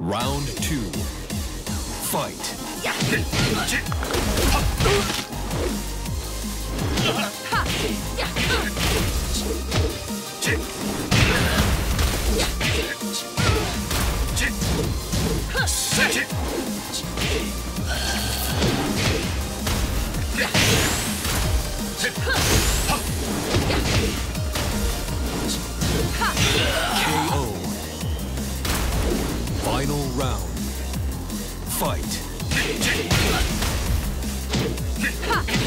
Round two. Fight. round. Fight. Ha.